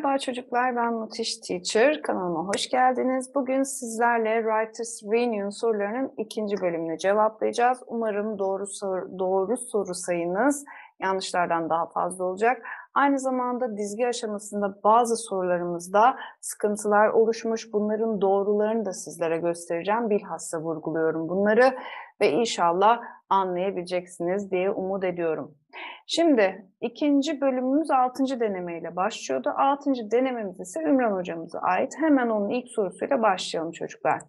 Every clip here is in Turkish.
Merhaba çocuklar, ben Mutiş Teacher. Kanalıma hoş geldiniz. Bugün sizlerle Writers Reunion sorularının ikinci bölümünü cevaplayacağız. Umarım doğru soru, doğru soru sayınız yanlışlardan daha fazla olacak. Aynı zamanda dizgi aşamasında bazı sorularımızda sıkıntılar oluşmuş. Bunların doğrularını da sizlere göstereceğim. Bilhassa vurguluyorum bunları ve inşallah anlayabileceksiniz diye umut ediyorum. Şimdi ikinci bölümümüz altıncı denemeyle başlıyordu. Altıncı denememiz ise Ümran hocamıza ait. Hemen onun ilk sorusuyla başlayalım çocuklar.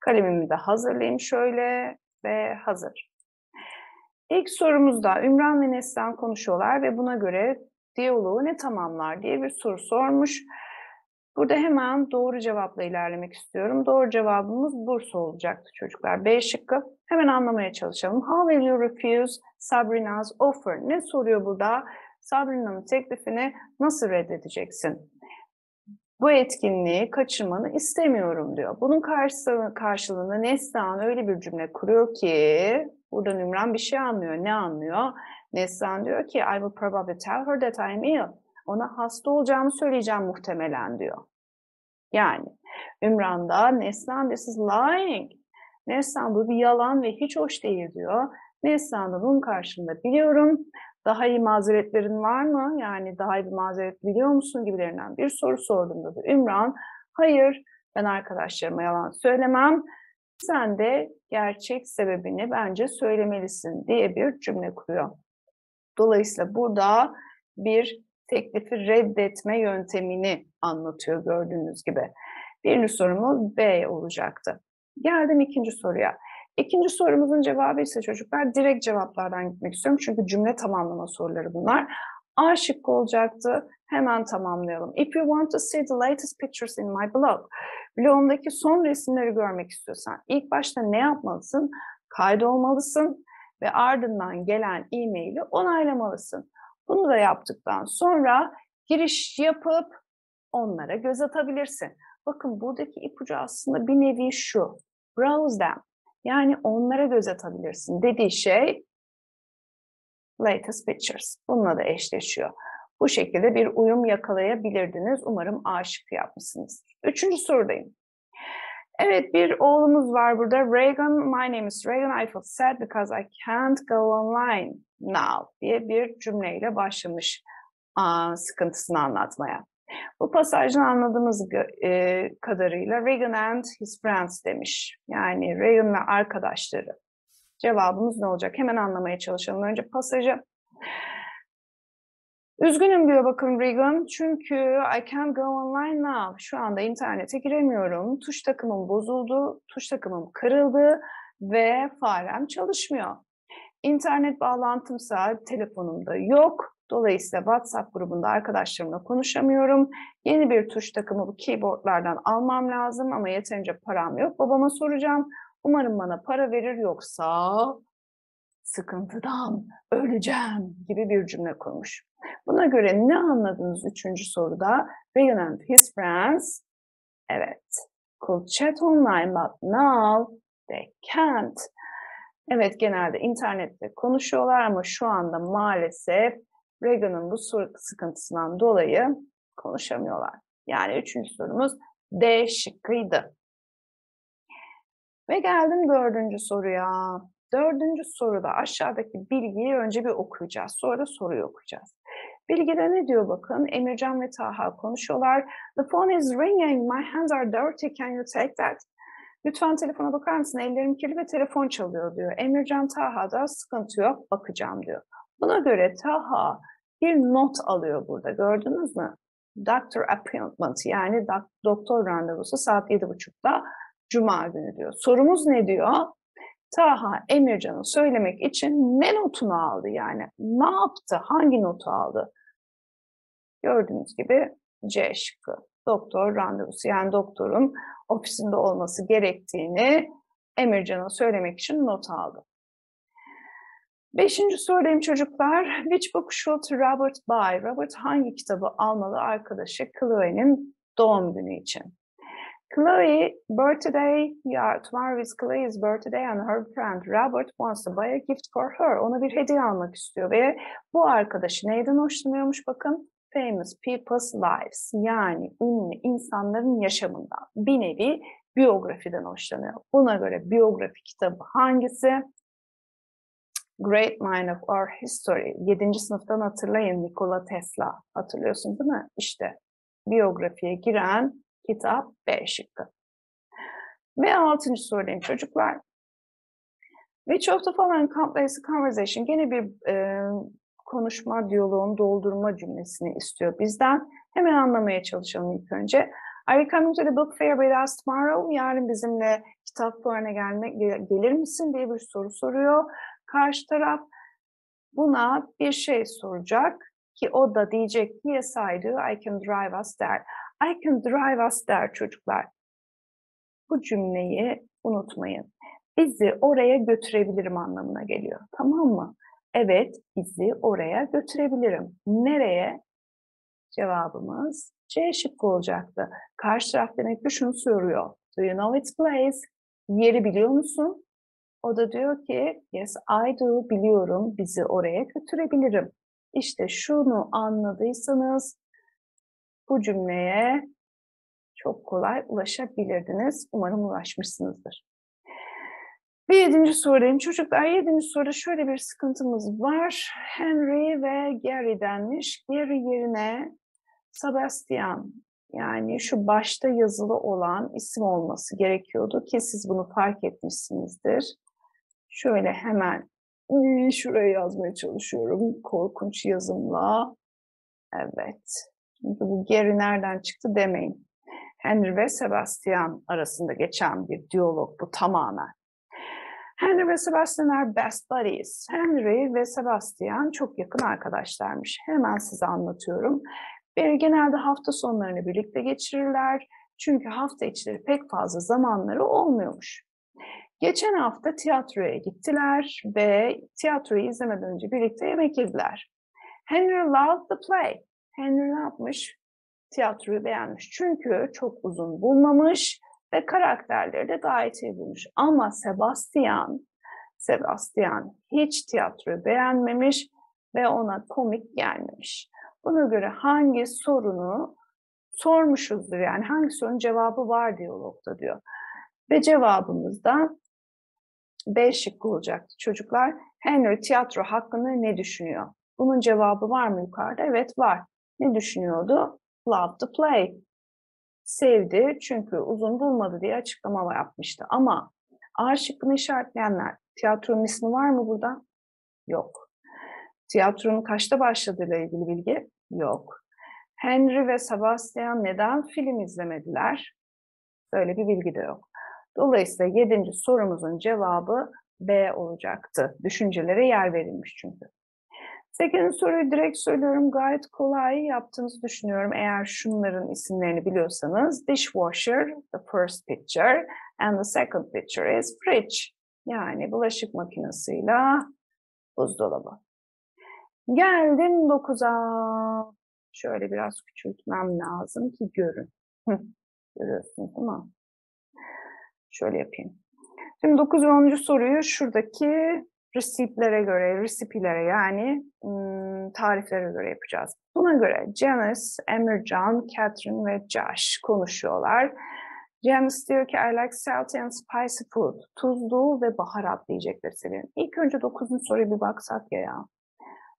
Kalemimi de hazırlayayım şöyle ve hazır. İlk sorumuzda Ümran ve Neslihan konuşuyorlar ve buna göre diyaloğu ne tamamlar diye bir soru sormuş. Burada hemen doğru cevapla ilerlemek istiyorum. Doğru cevabımız Bursa olacaktı çocuklar. B şıkkı. Hemen anlamaya çalışalım. How will you refuse Sabrina's offer? Ne soruyor burada? Sabrina'nın teklifini nasıl reddedeceksin? Bu etkinliği kaçırmanı istemiyorum diyor. Bunun karşılığında, Neslihan öyle bir cümle kuruyor ki burada Ümran bir şey anlıyor. Ne anlıyor? Neslihan diyor ki I will probably tell her that I'm ill. Ona hasta olacağımı söyleyeceğim muhtemelen diyor. Yani Ümran'da Neslihan this is lying. Neslihan bu bir yalan ve hiç hoş değil diyor. Neslihan da bunun karşında biliyorum. Daha iyi mazeretlerin var mı? Yani daha iyi bir mazeret biliyor musun gibilerinden bir soru sorduğumda da Ümran hayır ben arkadaşlarıma yalan söylemem. Sen de gerçek sebebini bence söylemelisin diye bir cümle kuruyor. Dolayısıyla burada bir teklifi reddetme yöntemini anlatıyor gördüğünüz gibi. Birinci sorumuz B olacaktı. Geldim ikinci soruya. İkinci sorumuzun cevabı ise çocuklar direkt cevaplardan gitmek istiyorum. Çünkü cümle tamamlama soruları bunlar. A şıkkı olacaktı. Hemen tamamlayalım. If you want to see the latest pictures in my blog. Blogumdaki son resimleri görmek istiyorsan ilk başta ne yapmalısın? Kaydolmalısın ve ardından gelen e-maili onaylamalısın. Bunu da yaptıktan sonra giriş yapıp onlara göz atabilirsin. Bakın buradaki ipucu aslında bir nevi şu. Browse them. Yani onlara göz atabilirsin dediği şey latest pictures. Bununla da eşleşiyor. Bu şekilde bir uyum yakalayabilirdiniz. Umarım A şıkkı yapmışsınız. Üçüncü sorudayım. Evet bir oğlumuz var burada. Reagan, my name is Reagan. I feel sad because I can't go online now diye bir cümleyle başlamış sıkıntısını anlatmaya. Bu pasajdan anladığımız e, kadarıyla Reagan and his friends demiş. Yani Reagan ve arkadaşları. Cevabımız ne olacak? Hemen anlamaya çalışalım. Önce pasajı. Üzgünüm diyor bakın Regan çünkü I can't go online now. Şu anda internete giremiyorum. Tuş takımım bozuldu, tuş takımım kırıldı ve farem çalışmıyor. İnternet bağlantımsa telefonumda yok. Dolayısıyla WhatsApp grubunda arkadaşlarımla konuşamıyorum. Yeni bir tuş takımı bu keyboardlardan almam lazım ama yeterince param yok. Babama soracağım. Umarım bana para verir yoksa sıkıntıdan öleceğim gibi bir cümle kurmuş. Buna göre ne anladınız üçüncü soruda? Regan and his friends, evet, could chat online but now they can't. Evet genelde internette konuşuyorlar ama şu anda maalesef Reagan'ın bu sıkıntısından dolayı konuşamıyorlar. Yani üçüncü sorumuz D şıkkıydı. Ve geldim dördüncü soruya. Dördüncü soruda aşağıdaki bilgiyi önce bir okuyacağız. Sonra soruyu okuyacağız. Bilgide ne diyor bakın? Emircan ve Taha konuşuyorlar. The phone is ringing. My hands are dirty. Can you take that? Lütfen telefona bakar mısın? Ellerim kirli ve telefon çalıyor diyor. Emircan Taha da sıkıntı yok bakacağım diyor. Buna göre Taha bir not alıyor burada. Gördünüz mü? Doctor appointment yani doktor randevusu saat 7.30'da Cuma günü diyor. Sorumuz ne diyor? Taha Emircan'ı söylemek için ne notunu aldı yani? Ne yaptı? Hangi notu aldı? Gördüğünüz gibi C şıkkı. Doktor randevusu yani doktorun ofisinde olması gerektiğini Emircan'a söylemek için not aldı. Beşinci sorudayım çocuklar. Which book should Robert buy? Robert hangi kitabı almalı arkadaşı Chloe'nin doğum günü için? Chloe birthday, yeah, tomorrow is Chloe's birthday and her friend Robert wants to buy a gift for her. Ona bir hediye almak istiyor ve bu arkadaşı neyden hoşlanıyormuş bakın? famous people's lives yani ünlü insanların yaşamından bir nevi biyografiden hoşlanıyor. Buna göre biyografi kitabı hangisi? Great Mind of Our History. 7. sınıftan hatırlayın Nikola Tesla. Hatırlıyorsun değil mi? İşte biyografiye giren kitap B şıkkı. Ve 6. sorudayım çocuklar. Which of the following complex conversation gene bir e, konuşma, diyaloğun doldurma cümlesini istiyor bizden. Hemen anlamaya çalışalım ilk önce. Are you coming to the book fair with us tomorrow? Yarın bizimle kitap fuarına gelmek gelir misin diye bir soru soruyor. Karşı taraf buna bir şey soracak ki o da diyecek ki yes I do, I can drive us there. I can drive us there çocuklar. Bu cümleyi unutmayın. Bizi oraya götürebilirim anlamına geliyor. Tamam mı? Evet, bizi oraya götürebilirim. Nereye? Cevabımız C şıkkı olacaktı. Karşı taraf demek ki şunu soruyor. Do you know its place? Yeri biliyor musun? O da diyor ki yes I do biliyorum bizi oraya götürebilirim. İşte şunu anladıysanız bu cümleye çok kolay ulaşabilirdiniz. Umarım ulaşmışsınızdır. Bir yedinci sorudayım. Çocuklar yedinci soruda şöyle bir sıkıntımız var. Henry ve Gary denmiş. Gary yerine Sebastian yani şu başta yazılı olan isim olması gerekiyordu ki siz bunu fark etmişsinizdir. Şöyle hemen şuraya yazmaya çalışıyorum korkunç yazımla. Evet. Çünkü bu Gary nereden çıktı demeyin. Henry ve Sebastian arasında geçen bir diyalog bu tamamen. Henry ve Sebastian are best buddies. Henry ve Sebastian çok yakın arkadaşlarmış. Hemen size anlatıyorum. Ve genelde hafta sonlarını birlikte geçirirler. Çünkü hafta içleri pek fazla zamanları olmuyormuş. Geçen hafta tiyatroya gittiler ve tiyatroyu izlemeden önce birlikte yemek yediler. Henry loved the play. Henry ne yapmış? Tiyatroyu beğenmiş. Çünkü çok uzun bulmamış ve karakterleri de gayet iyi bulmuş. Ama Sebastian, Sebastian hiç tiyatroyu beğenmemiş ve ona komik gelmemiş. Buna göre hangi sorunu sormuşuzdur yani hangi sorunun cevabı var diyalogda diyor. Ve cevabımız da B şıkkı olacaktı çocuklar. Henry tiyatro hakkında ne düşünüyor? Bunun cevabı var mı yukarıda? Evet var. Ne düşünüyordu? Love the play. Sevdi çünkü uzun bulmadı diye açıklama yapmıştı. Ama A şıkkını işaretleyenler, tiyatronun ismi var mı burada? Yok. Tiyatronun kaçta başladığıyla ilgili bilgi? Yok. Henry ve Sebastian neden film izlemediler? Böyle bir bilgi de yok. Dolayısıyla yedinci sorumuzun cevabı B olacaktı. Düşüncelere yer verilmiş çünkü. Sekizinci soruyu direkt söylüyorum. Gayet kolay yaptığınızı düşünüyorum. Eğer şunların isimlerini biliyorsanız. Dishwasher, the first picture. And the second picture is fridge. Yani bulaşık makinesiyle buzdolabı. Geldim 9'a. Şöyle biraz küçültmem lazım ki görün. Görüyorsunuz değil mi? Şöyle yapayım. Şimdi 9 ve 10. soruyu şuradaki recipe'lere göre, recipelere yani tariflere göre yapacağız. Buna göre Janice, Emircan, Catherine ve Josh konuşuyorlar. Janice diyor ki I like salty and spicy food. Tuzlu ve baharatlı yiyecekleri seviyorum. İlk önce 9. soruya bir baksak ya ya.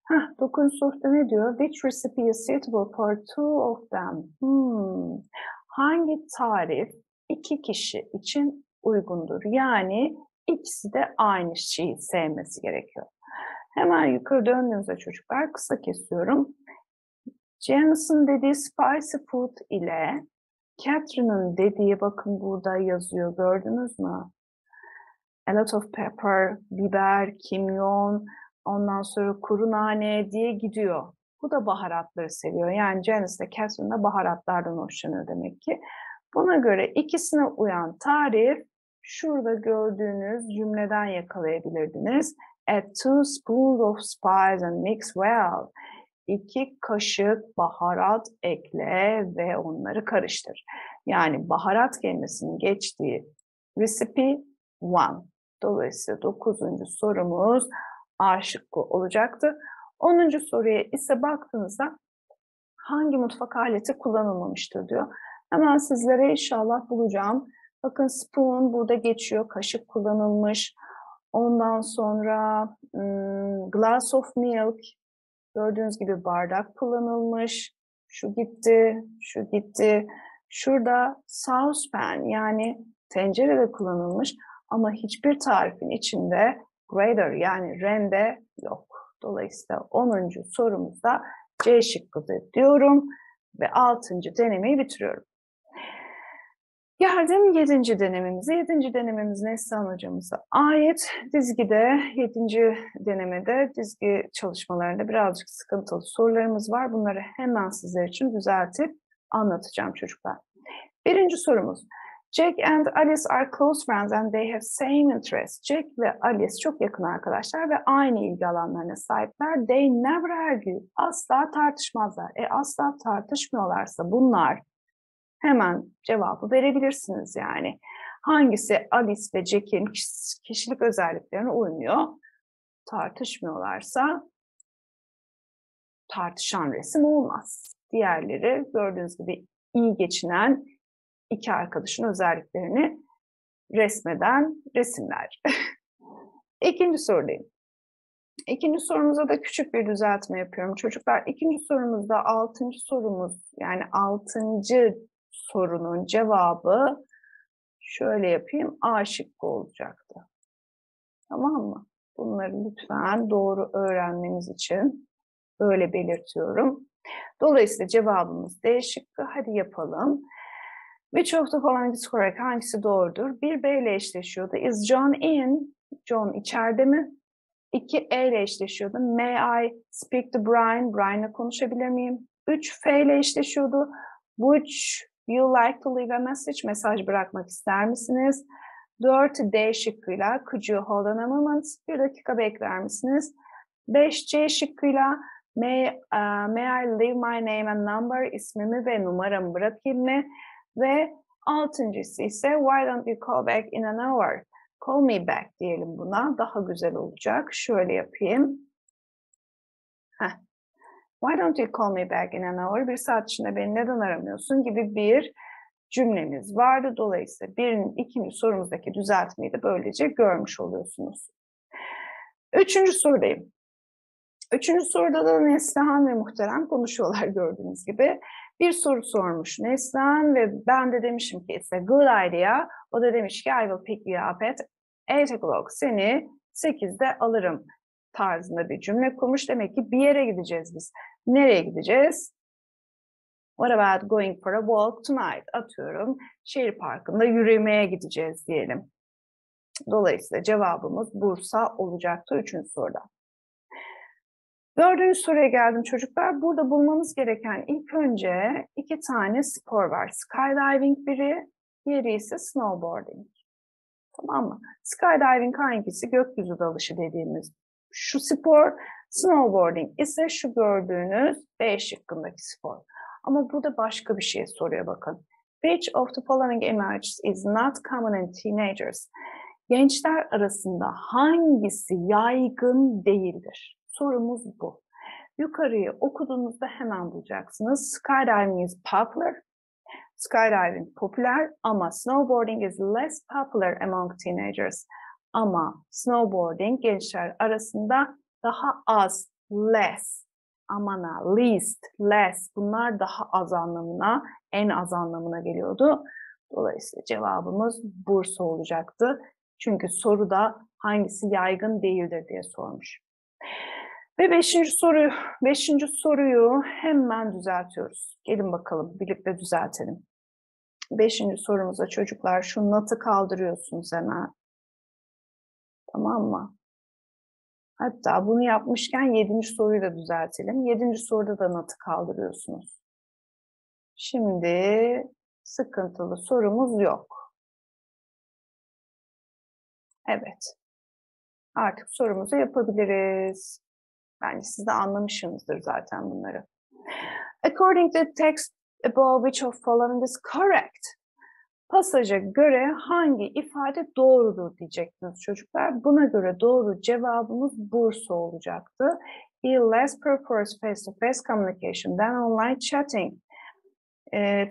Heh, 9. soruda ne diyor? Which recipe is suitable for two of them? Hmm. Hangi tarif iki kişi için uygundur? Yani ikisi de aynı şeyi sevmesi gerekiyor. Hemen yukarı döndüğümüzde çocuklar kısa kesiyorum. Janice'ın dediği spicy food ile Catherine'ın dediği bakın burada yazıyor gördünüz mü? A lot of pepper, biber, kimyon, ondan sonra kuru nane diye gidiyor. Bu da baharatları seviyor. Yani Janice de Catherine de baharatlardan hoşlanıyor demek ki. Buna göre ikisine uyan tarif şurada gördüğünüz cümleden yakalayabilirdiniz. Add two spoons of spice and mix well. İki kaşık baharat ekle ve onları karıştır. Yani baharat kelimesinin geçtiği recipe one. Dolayısıyla dokuzuncu sorumuz A şıkkı olacaktı. Onuncu soruya ise baktığınızda hangi mutfak aleti kullanılmamıştır diyor. Hemen sizlere inşallah bulacağım. Bakın spoon burada geçiyor, kaşık kullanılmış. Ondan sonra hmm, glass of milk, gördüğünüz gibi bardak kullanılmış. Şu gitti, şu gitti. Şurada saucepan yani tencere de kullanılmış ama hiçbir tarifin içinde grater yani rende yok. Dolayısıyla 10. sorumuzda C şıkkıdır diyorum ve 6. denemeyi bitiriyorum. Geldim 7. denememize. 7. denememiz Neslihan hocamıza ait. Dizgide 7. denemede dizgi çalışmalarında birazcık sıkıntılı sorularımız var. Bunları hemen sizler için düzeltip anlatacağım çocuklar. Birinci sorumuz. Jack and Alice are close friends and they have same interests. Jack ve Alice çok yakın arkadaşlar ve aynı ilgi alanlarına sahipler. They never argue. Asla tartışmazlar. E asla tartışmıyorlarsa bunlar hemen cevabı verebilirsiniz yani. Hangisi Alice ve Jack'in kişilik özelliklerine uymuyor? Tartışmıyorlarsa tartışan resim olmaz. Diğerleri gördüğünüz gibi iyi geçinen iki arkadaşın özelliklerini resmeden resimler. İkinci sorudayım. İkinci sorumuza da küçük bir düzeltme yapıyorum çocuklar. İkinci sorumuzda altıncı sorumuz yani altıncı sorunun cevabı şöyle yapayım A şıkkı olacaktı. Tamam mı? Bunları lütfen doğru öğrenmeniz için böyle belirtiyorum. Dolayısıyla cevabımız D şıkkı. Hadi yapalım. Which of the following is correct? Hangisi doğrudur? Bir B ile eşleşiyordu. Is John in? John içeride mi? İki E ile eşleşiyordu. May I speak to Brian? Brian'la konuşabilir miyim? Üç F ile eşleşiyordu. Would you like to leave a message? Mesaj bırakmak ister misiniz? Dört D şıkkıyla could you hold on a moment? Bir dakika bekler misiniz? Beş C şıkkıyla may, uh, may I leave my name and number? İsmimi ve numaramı bırakayım mı? Ve altıncısı ise why don't you call back in an hour? Call me back diyelim buna. Daha güzel olacak. Şöyle yapayım. Heh. Why don't you call me back in an hour? Bir saat içinde beni neden aramıyorsun gibi bir cümlemiz vardı. Dolayısıyla birinin ikinci sorumuzdaki düzeltmeyi de böylece görmüş oluyorsunuz. Üçüncü sorudayım. Üçüncü soruda da Neslihan ve Muhterem konuşuyorlar gördüğünüz gibi. Bir soru sormuş Neslihan ve ben de demişim ki it's a good idea. O da demiş ki I will pick you up at 8 o'clock. Seni 8'de alırım tarzında bir cümle kurmuş. Demek ki bir yere gideceğiz biz. Nereye gideceğiz? What about going for a walk tonight? Atıyorum şehir parkında yürümeye gideceğiz diyelim. Dolayısıyla cevabımız Bursa olacaktı üçüncü soruda. Dördüncü soruya geldim çocuklar. Burada bulmamız gereken ilk önce iki tane spor var. Skydiving biri, diğeri ise snowboarding. Tamam mı? Skydiving hangisi? Gökyüzü dalışı dediğimiz şu spor. Snowboarding ise şu gördüğünüz B şıkkındaki spor. Ama burada başka bir şey soruyor bakın. Which of the following images is not common in teenagers? Gençler arasında hangisi yaygın değildir? Sorumuz bu. Yukarıyı okuduğunuzda hemen bulacaksınız. Skydiving is popular. Skydiving popüler ama snowboarding is less popular among teenagers. Ama snowboarding gençler arasında daha az, less, amana, least, less bunlar daha az anlamına, en az anlamına geliyordu. Dolayısıyla cevabımız Bursa olacaktı. Çünkü soruda hangisi yaygın değildir diye sormuş. Ve beşinci soruyu, beşinci soruyu hemen düzeltiyoruz. Gelin bakalım birlikte düzeltelim. Beşinci sorumuza çocuklar şu natı kaldırıyorsunuz hemen. Tamam mı? Hatta bunu yapmışken yedinci soruyu da düzeltelim. Yedinci soruda da natı kaldırıyorsunuz. Şimdi sıkıntılı sorumuz yok. Evet. Artık sorumuzu yapabiliriz. Bence siz de anlamışsınızdır zaten bunları. According to the text above which of following is correct? Pasaja göre hangi ifade doğrudur diyecektiniz çocuklar. Buna göre doğru cevabımız Bursa olacaktı. He less prefers face-to-face communication than online chatting.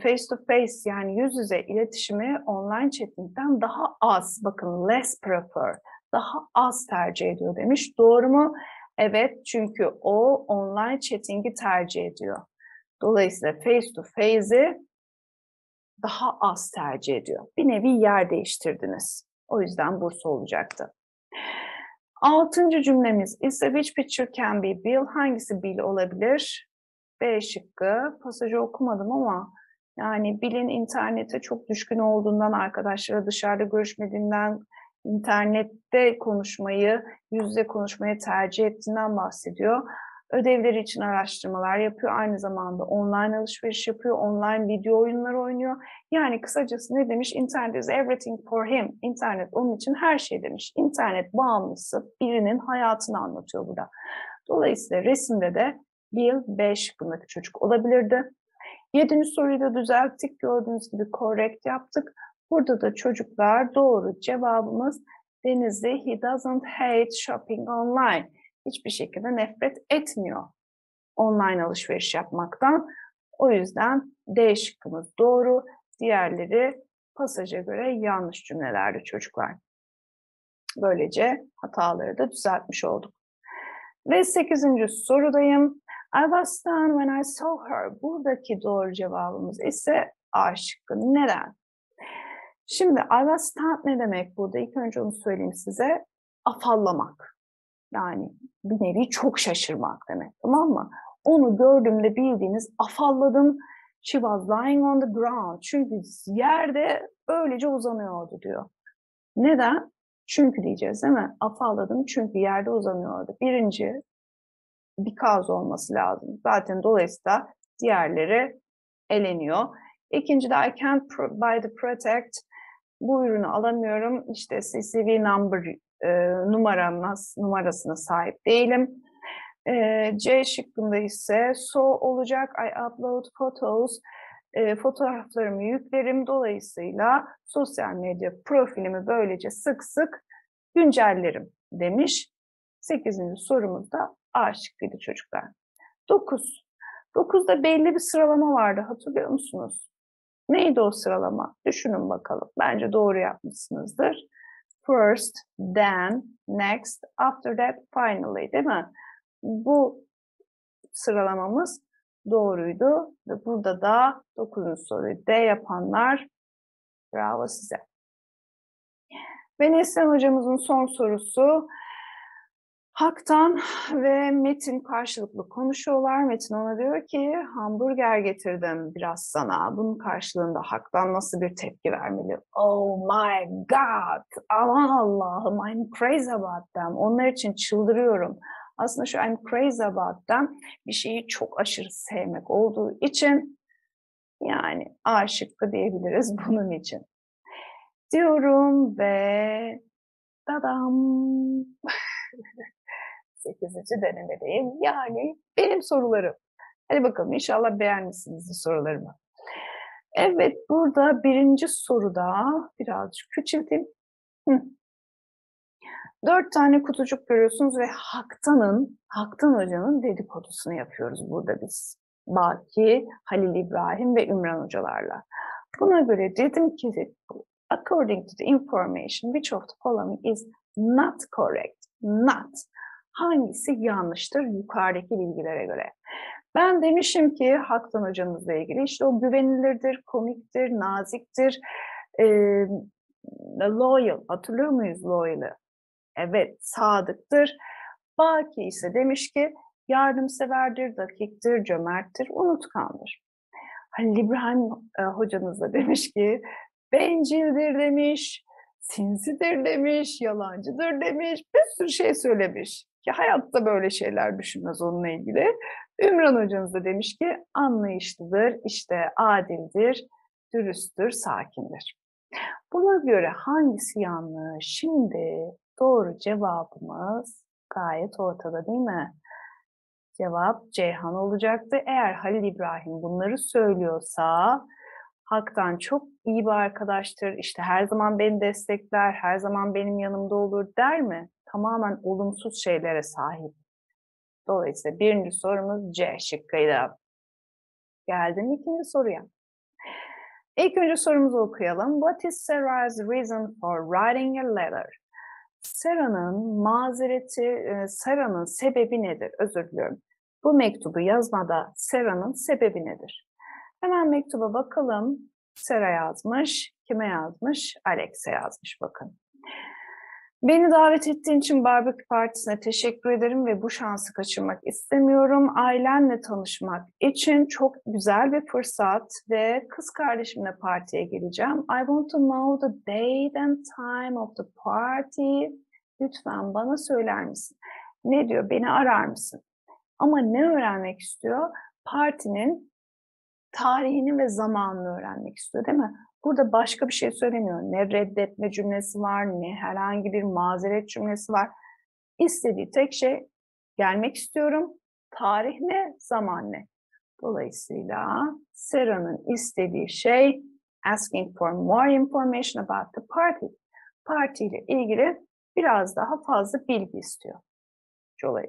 face to face yani yüz yüze iletişimi online chatting'den daha az, bakın less prefer, daha az tercih ediyor demiş. Doğru mu? Evet çünkü o online chatting'i tercih ediyor. Dolayısıyla face to face'i daha az tercih ediyor. Bir nevi yer değiştirdiniz. O yüzden Bursa olacaktı. Altıncı cümlemiz ise which picture can be Bill? Hangisi Bill olabilir? B şıkkı. Pasajı okumadım ama yani Bill'in internete çok düşkün olduğundan, arkadaşlara dışarıda görüşmediğinden, internette konuşmayı, yüzde konuşmayı tercih ettiğinden bahsediyor. Ödevleri için araştırmalar yapıyor. Aynı zamanda online alışveriş yapıyor. Online video oyunları oynuyor. Yani kısacası ne demiş? Internet is everything for him. İnternet onun için her şey demiş. İnternet bağımlısı birinin hayatını anlatıyor burada. Dolayısıyla resimde de Bill B şıkkındaki çocuk olabilirdi. Yedinci soruyu da düzelttik. Gördüğünüz gibi correct yaptık. Burada da çocuklar doğru cevabımız Denizli. He doesn't hate shopping online hiçbir şekilde nefret etmiyor online alışveriş yapmaktan. O yüzden D şıkkımız doğru. Diğerleri pasaja göre yanlış cümlelerdi çocuklar. Böylece hataları da düzeltmiş olduk. Ve sekizinci sorudayım. I was stunned when I saw her. Buradaki doğru cevabımız ise A şıkkı. Neden? Şimdi I was stunned ne demek burada? İlk önce onu söyleyeyim size. Afallamak. Yani bir nevi çok şaşırmak demek tamam mı? Onu gördüğümde bildiğiniz afalladım. She was lying on the ground. Çünkü yerde öylece uzanıyordu diyor. Neden? Çünkü diyeceğiz değil mi? Afalladım çünkü yerde uzanıyordu. Birinci because olması lazım. Zaten dolayısıyla diğerleri eleniyor. İkinci de I can't buy the protect. Bu ürünü alamıyorum. İşte CCV number e, numaramız, numarasına sahip değilim. E, C şıkkında ise so olacak. I upload photos. E, fotoğraflarımı yüklerim. Dolayısıyla sosyal medya profilimi böylece sık sık güncellerim demiş. Sekizinci sorumuz da A şıkkıydı çocuklar. Dokuz. Dokuzda belli bir sıralama vardı hatırlıyor musunuz? Neydi o sıralama? Düşünün bakalım. Bence doğru yapmışsınızdır first, then, next, after that, finally değil mi? Bu sıralamamız doğruydu. Ve burada da 9. soruyu D yapanlar bravo size. Ve Neslihan hocamızın son sorusu Hak'tan ve Metin karşılıklı konuşuyorlar. Metin ona diyor ki hamburger getirdim biraz sana. Bunun karşılığında Hak'tan nasıl bir tepki vermeli? Oh my god! Aman Allah'ım I'm crazy about them. Onlar için çıldırıyorum. Aslında şu I'm crazy about them bir şeyi çok aşırı sevmek olduğu için yani aşıkkı diyebiliriz bunun için. Diyorum ve dadam 8. denemedeyim. Yani benim sorularım. Hadi bakalım inşallah beğenmişsiniz sorularımı. Evet burada birinci soruda birazcık küçülteyim. Hı. Dört tane kutucuk görüyorsunuz ve Haktan'ın, Haktan Hoca'nın dedikodusunu yapıyoruz burada biz. Baki, Halil İbrahim ve Ümran hocalarla. Buna göre dedim ki according to the information which of the following is not correct. Not hangisi yanlıştır yukarıdaki bilgilere göre? Ben demişim ki Haktan hocamızla ilgili işte o güvenilirdir, komiktir, naziktir, e, loyal, hatırlıyor muyuz loyal'ı? Evet, sadıktır. Baki ise demiş ki yardımseverdir, dakiktir, cömerttir, unutkandır. Halil İbrahim e, hocamız da demiş ki bencildir demiş, sinsidir demiş, yalancıdır demiş, bir sürü şey söylemiş ki hayatta böyle şeyler düşünmez onunla ilgili. Ümran hocamız da demiş ki anlayışlıdır, işte adildir, dürüsttür, sakindir. Buna göre hangisi yanlış? Şimdi doğru cevabımız gayet ortada değil mi? Cevap Ceyhan olacaktı. Eğer Halil İbrahim bunları söylüyorsa Hak'tan çok iyi bir arkadaştır, işte her zaman beni destekler, her zaman benim yanımda olur der mi? Tamamen olumsuz şeylere sahip. Dolayısıyla birinci sorumuz C şıkkıydı. Geldim ikinci soruya. İlk önce sorumuzu okuyalım. What is Sarah's reason for writing a letter? Sarah'nın mazereti, e, Sarah'nın sebebi nedir? Özür diliyorum. Bu mektubu yazmada Sarah'nın sebebi nedir? Hemen mektuba bakalım. Sarah yazmış. Kime yazmış? Alex'e yazmış bakın. Beni davet ettiğin için barbekü partisine teşekkür ederim ve bu şansı kaçırmak istemiyorum. Ailenle tanışmak için çok güzel bir fırsat ve kız kardeşimle partiye geleceğim. I want to know the date and time of the party. Lütfen bana söyler misin? Ne diyor? Beni arar mısın? Ama ne öğrenmek istiyor? Partinin tarihini ve zamanını öğrenmek istiyor değil mi? Burada başka bir şey söylemiyor. Ne reddetme cümlesi var, ne herhangi bir mazeret cümlesi var. İstediği tek şey gelmek istiyorum. Tarih ne, zaman ne? Dolayısıyla Sera'nın istediği şey asking for more information about the party. Parti ile ilgili biraz daha fazla bilgi istiyor.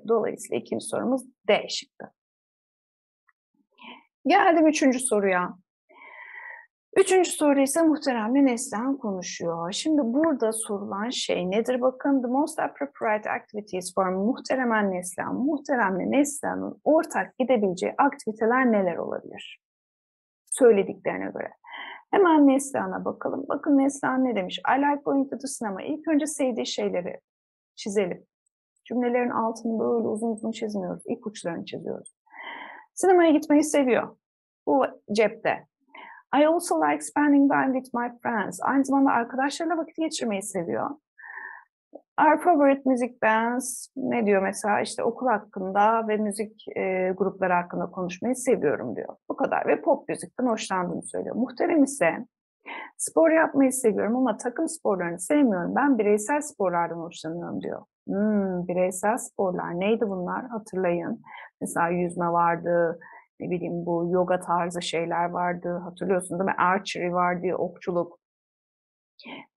Dolayısıyla ikinci sorumuz D şıkkı. Geldim üçüncü soruya. Üçüncü soru ise muhteremle Neslihan konuşuyor. Şimdi burada sorulan şey nedir? Bakın the most appropriate activities for muhteremen Neslihan. Muhteremle Neslihan'ın ortak gidebileceği aktiviteler neler olabilir? Söylediklerine göre. Hemen Neslihan'a bakalım. Bakın Neslihan ne demiş? I like going to the cinema. İlk önce sevdiği şeyleri çizelim. Cümlelerin altını böyle uzun uzun çizmiyoruz. İlk uçlarını çiziyoruz. Sinemaya gitmeyi seviyor. Bu cepte. I also like spending time with my friends. Aynı zamanda arkadaşlarla vakit geçirmeyi seviyor. Our favorite music bands ne diyor mesela işte okul hakkında ve müzik e, grupları hakkında konuşmayı seviyorum diyor. Bu kadar ve pop müzikten hoşlandığını söylüyor. Muhterem ise spor yapmayı seviyorum ama takım sporlarını sevmiyorum. Ben bireysel sporlardan hoşlanıyorum diyor. Hmm, bireysel sporlar neydi bunlar hatırlayın. Mesela yüzme vardı, ne bileyim bu yoga tarzı şeyler vardı. Hatırlıyorsun değil mi? Archery vardı, okçuluk.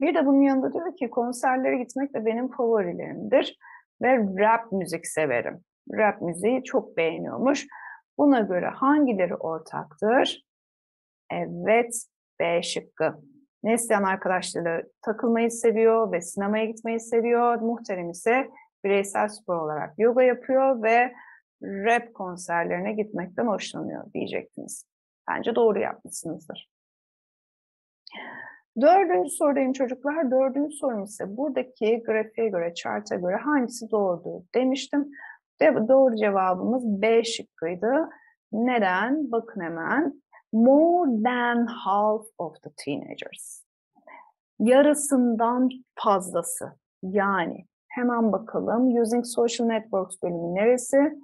Bir de bunun yanında diyor ki konserlere gitmek de benim favorilerimdir. Ve rap müzik severim. Rap müziği çok beğeniyormuş. Buna göre hangileri ortaktır? Evet, B şıkkı. Neslihan arkadaşları takılmayı seviyor ve sinemaya gitmeyi seviyor. Muhterem ise bireysel spor olarak yoga yapıyor ve rap konserlerine gitmekten hoşlanıyor diyecektiniz. Bence doğru yapmışsınızdır. Dördüncü sorudayım çocuklar. Dördüncü sorum ise buradaki grafiğe göre, chart'a göre hangisi doğrudur demiştim. Doğru cevabımız B şıkkıydı. Neden? Bakın hemen. More than half of the teenagers. Yarısından fazlası. Yani hemen bakalım. Using social networks bölümü neresi?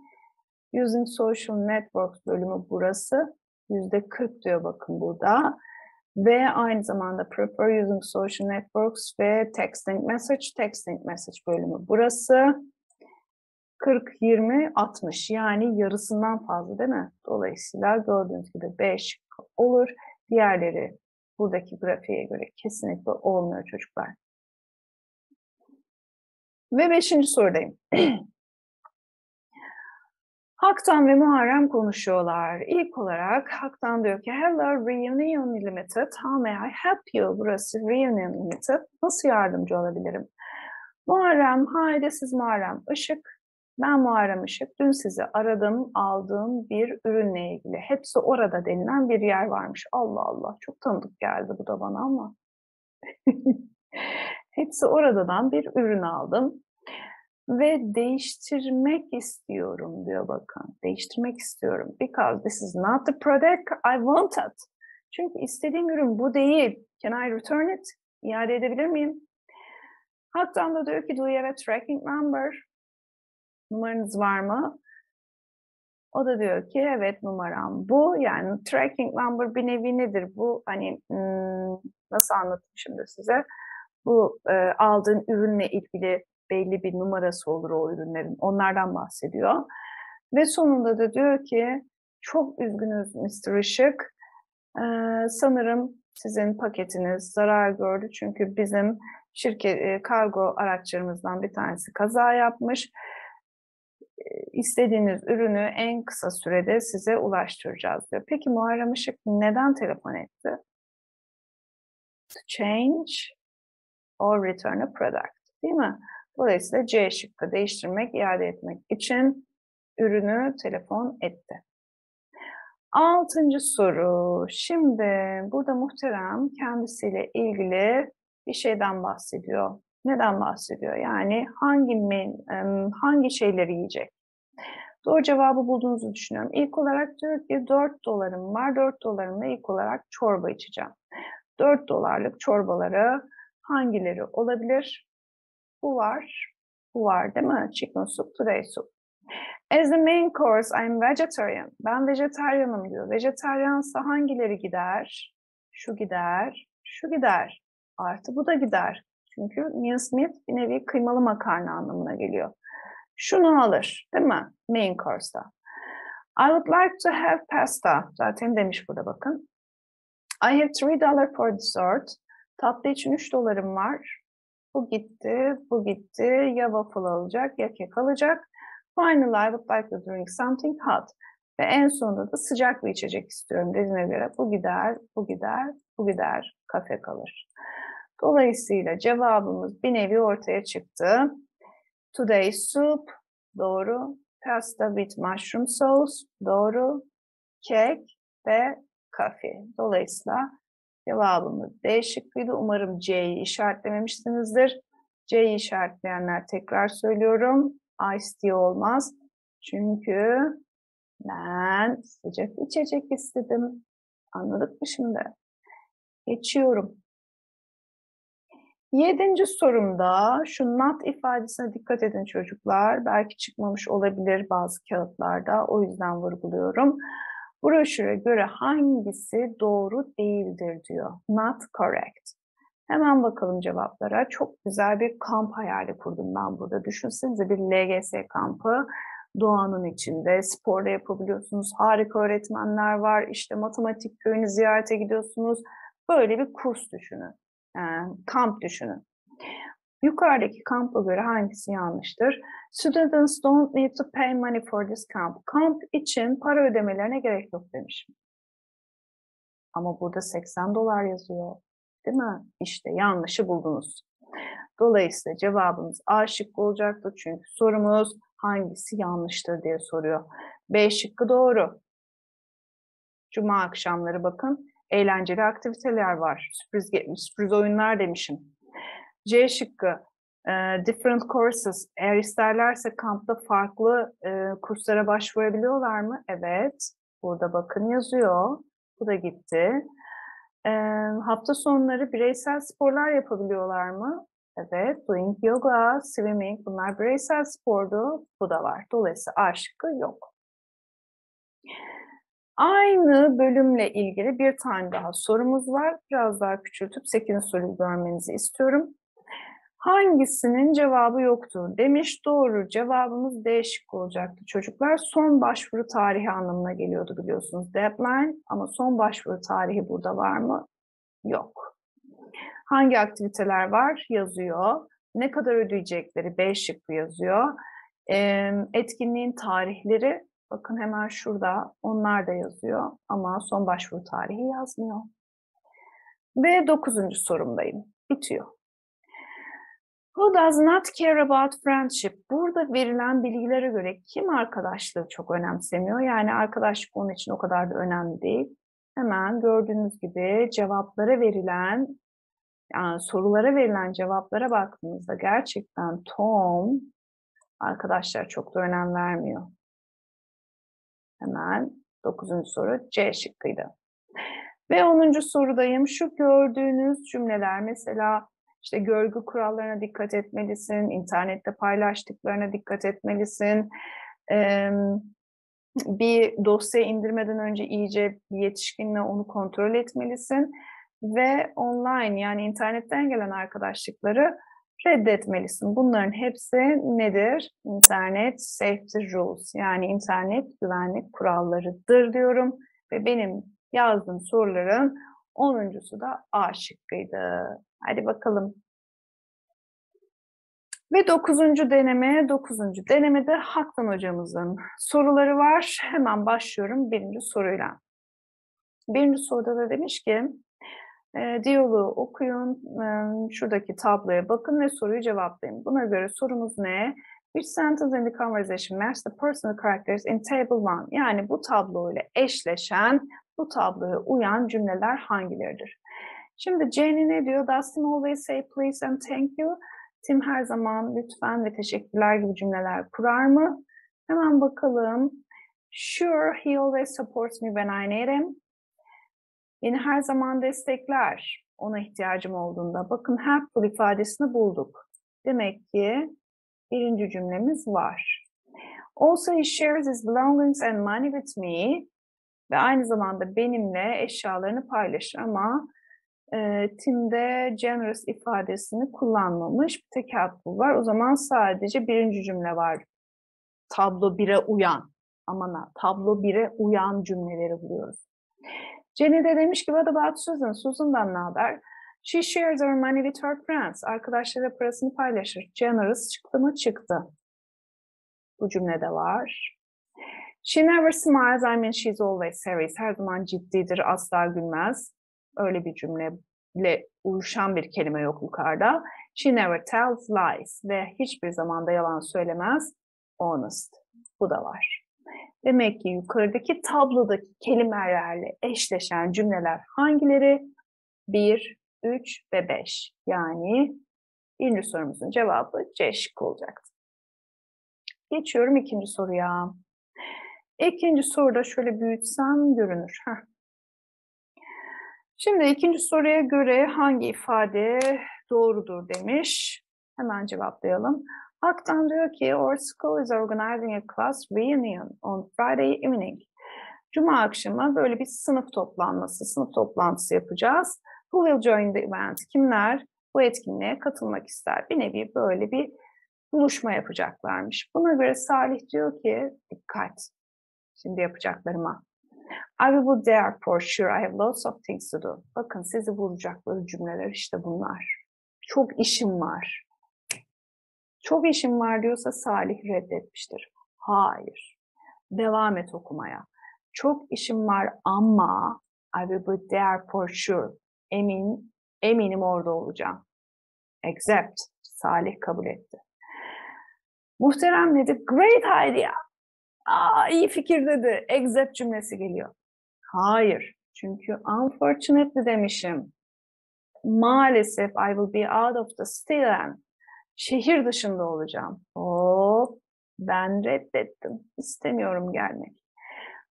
Using Social Networks bölümü burası. Yüzde 40 diyor bakın burada. Ve aynı zamanda Prefer Using Social Networks ve Texting Message, Texting Message bölümü burası. 40, 20, 60 yani yarısından fazla değil mi? Dolayısıyla gördüğünüz gibi 5 olur. Diğerleri buradaki grafiğe göre kesinlikle olmuyor çocuklar. Ve beşinci sorudayım. Haktan ve Muharrem konuşuyorlar. İlk olarak Haktan diyor ki Hello Reunion Limited, how may I help you? Burası Reunion Limited. Nasıl yardımcı olabilirim? Muharrem, haydi siz Muharrem Işık. Ben Muharrem Işık. Dün sizi aradım, aldığım bir ürünle ilgili. Hepsi orada denilen bir yer varmış. Allah Allah, çok tanıdık geldi bu da bana ama. Hepsi oradadan bir ürün aldım ve değiştirmek istiyorum diyor bakın. Değiştirmek istiyorum. Because this is not the product I wanted. Çünkü istediğim ürün bu değil. Can I return it? İade edebilir miyim? Haktan da diyor ki do you have a tracking number? Numaranız var mı? O da diyor ki evet numaram bu. Yani tracking number bir nevi nedir bu? Hani hmm, nasıl anlatayım şimdi size? Bu e, aldığın ürünle ilgili belli bir numarası olur o ürünlerin. Onlardan bahsediyor. Ve sonunda da diyor ki çok üzgünüz Mr. Işık. Ee, sanırım sizin paketiniz zarar gördü. Çünkü bizim şirket e, kargo araçlarımızdan bir tanesi kaza yapmış. istediğiniz ürünü en kısa sürede size ulaştıracağız diyor. Peki Muharrem Işık neden telefon etti? To change or return a product değil mi? Dolayısıyla C şıkkı değiştirmek, iade etmek için ürünü telefon etti. Altıncı soru. Şimdi burada muhterem kendisiyle ilgili bir şeyden bahsediyor. Neden bahsediyor? Yani hangi men, hangi şeyleri yiyecek? Doğru cevabı bulduğunuzu düşünüyorum. İlk olarak diyor ki 4 dolarım var. 4 dolarımla ilk olarak çorba içeceğim. 4 dolarlık çorbaları hangileri olabilir? Bu var. Bu var değil mi? Chicken soup, today soup. As the main course, I'm vegetarian. Ben vejetaryanım diyor. Vejetaryansa hangileri gider? Şu gider, şu gider. Artı bu da gider. Çünkü Neil bir nevi kıymalı makarna anlamına geliyor. Şunu alır, değil mi? Main course'da. I would like to have pasta. Zaten demiş burada bakın. I have three dollar for dessert. Tatlı için 3 dolarım var. Bu gitti, bu gitti. Ya waffle alacak ya kek alacak. Finally, I would like to drink something hot. Ve en sonunda da sıcak bir içecek istiyorum dediğine göre bu gider, bu gider, bu gider, kafe kalır. Dolayısıyla cevabımız bir nevi ortaya çıktı. Today soup, doğru. Pasta with mushroom sauce, doğru. Kek ve kafe. Dolayısıyla cevabımız D şıkkıydı. Umarım C'yi işaretlememişsinizdir. C'yi işaretleyenler tekrar söylüyorum. Ice tea olmaz. Çünkü ben sıcak içecek istedim. Anladık mı şimdi? Geçiyorum. Yedinci sorumda şu not ifadesine dikkat edin çocuklar. Belki çıkmamış olabilir bazı kağıtlarda. O yüzden vurguluyorum. Broşüre göre hangisi doğru değildir diyor. Not correct. Hemen bakalım cevaplara. Çok güzel bir kamp hayali kurdum ben burada. Düşünsenize bir LGS kampı. Doğanın içinde spor da yapabiliyorsunuz. Harika öğretmenler var. İşte matematik köyünü ziyarete gidiyorsunuz. Böyle bir kurs düşünün. Yani kamp düşünün. Yukarıdaki kampa göre hangisi yanlıştır? Students don't need to pay money for this camp. Kamp için para ödemelerine gerek yok demiş. Ama burada 80 dolar yazıyor. Değil mi? İşte yanlışı buldunuz. Dolayısıyla cevabımız A şıkkı olacaktır. Çünkü sorumuz hangisi yanlıştır diye soruyor. B şıkkı doğru. Cuma akşamları bakın eğlenceli aktiviteler var. Sürpriz, sürpriz oyunlar demişim. C şıkkı different courses. Eğer isterlerse kampta farklı kurslara başvurabiliyorlar mı? Evet. Burada bakın yazıyor. Bu da gitti. Hafta sonları bireysel sporlar yapabiliyorlar mı? Evet. Doing yoga, swimming bunlar bireysel spordu. Bu da var. Dolayısıyla A şıkkı yok. Aynı bölümle ilgili bir tane daha sorumuz var. Biraz daha küçültüp 8. soruyu görmenizi istiyorum. Hangisinin cevabı yoktu demiş. Doğru cevabımız D şıkkı olacaktı çocuklar. Son başvuru tarihi anlamına geliyordu biliyorsunuz deadline ama son başvuru tarihi burada var mı? Yok. Hangi aktiviteler var? Yazıyor. Ne kadar ödeyecekleri B şıkkı yazıyor. Etkinliğin tarihleri bakın hemen şurada onlar da yazıyor ama son başvuru tarihi yazmıyor. Ve dokuzuncu sorumdayım. Bitiyor. Who does not care about friendship? Burada verilen bilgilere göre kim arkadaşlığı çok önemsemiyor? Yani arkadaşlık onun için o kadar da önemli değil. Hemen gördüğünüz gibi cevaplara verilen, yani sorulara verilen cevaplara baktığımızda gerçekten Tom arkadaşlar çok da önem vermiyor. Hemen dokuzuncu soru C şıkkıydı. Ve onuncu sorudayım. Şu gördüğünüz cümleler mesela işte görgü kurallarına dikkat etmelisin, internette paylaştıklarına dikkat etmelisin. bir dosya indirmeden önce iyice bir yetişkinle onu kontrol etmelisin ve online yani internetten gelen arkadaşlıkları reddetmelisin. Bunların hepsi nedir? İnternet safety rules yani internet güvenlik kurallarıdır diyorum ve benim yazdığım soruların onuncusu da A şıkkıydı. Hadi bakalım. Ve dokuzuncu deneme, dokuzuncu denemede Haktan hocamızın soruları var. Hemen başlıyorum birinci soruyla. Birinci soruda da demiş ki, e, diyaloğu okuyun, e, şuradaki tabloya bakın ve soruyu cevaplayın. Buna göre sorumuz ne? Which sentence in the conversation match the personal characters in table 1? Yani bu tablo ile eşleşen, bu tabloya uyan cümleler hangileridir? Şimdi Jenny ne diyor? Does Tim always say please and thank you? Tim her zaman lütfen ve teşekkürler gibi cümleler kurar mı? Hemen bakalım. Sure, he always supports me when I need him. Beni her zaman destekler ona ihtiyacım olduğunda. Bakın helpful ifadesini bulduk. Demek ki birinci cümlemiz var. Also he shares his belongings and money with me. Ve aynı zamanda benimle eşyalarını paylaşır ama e, Tim'de generous ifadesini kullanmamış. Bir tek helpful var. O zaman sadece birinci cümle var. Tablo 1'e uyan. Aman ha, tablo 1'e uyan cümleleri buluyoruz. Jenny de demiş ki what about Susan? Susan'dan ne haber? She shares her money with her friends. Arkadaşlarıyla parasını paylaşır. Generous çıktı mı? Çıktı. Bu cümlede var. She never smiles. I mean she's always serious. Her zaman ciddidir, asla gülmez. Öyle bir cümleyle uyuşan bir kelime yok yukarıda. She never tells lies. Ve hiçbir zaman da yalan söylemez. Honest. Bu da var. Demek ki yukarıdaki tablodaki kelimelerle eşleşen cümleler hangileri? 1, 3 ve 5. Yani birinci sorumuzun cevabı C şıkkı olacaktı. Geçiyorum ikinci soruya. İkinci soruda şöyle büyütsem görünür. Heh. Şimdi ikinci soruya göre hangi ifade doğrudur demiş. Hemen cevaplayalım. Aktan diyor ki, our school is organizing a class reunion on Friday evening. Cuma akşamı böyle bir sınıf toplanması, sınıf toplantısı yapacağız. Who will join the event? Kimler bu etkinliğe katılmak ister? Bir nevi böyle bir buluşma yapacaklarmış. Buna göre Salih diyor ki, dikkat, şimdi yapacaklarıma. I will there for sure. I have lots of things to do. Bakın sizi vuracakları cümleler işte bunlar. Çok işim var. Çok işim var diyorsa Salih reddetmiştir. Hayır. Devam et okumaya. Çok işim var ama I will be there for sure. Emin, eminim orada olacağım. Accept. Salih kabul etti. Muhterem dedi. Great idea. Aa, iyi fikir dedi. Accept cümlesi geliyor. Hayır. Çünkü unfortunately demişim. Maalesef I will be out of the city şehir dışında olacağım. Hop, ben reddettim. İstemiyorum gelmek.